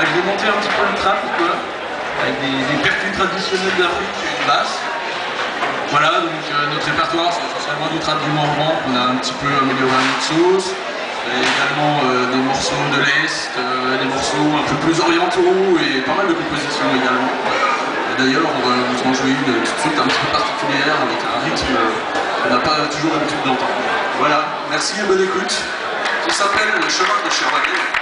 agrémenter un petit peu le trap, quoi, avec des, des percus traditionnels d'Afrique et une basse. Voilà, donc euh, notre répertoire, c'est essentiellement du trap du Morvan on a un petit peu amélioré à notre sauce. Et également euh, des morceaux de l'Est, euh, des morceaux un peu plus orientaux et pas mal de compositions également. D'ailleurs, on va vous en jouer une tout de suite un petit peu particulière avec un rythme qu'on n'a pas toujours l'habitude d'entendre. Voilà, merci et bonne écoute. Ça s'appelle Le chemin de Cherwell.